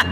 した。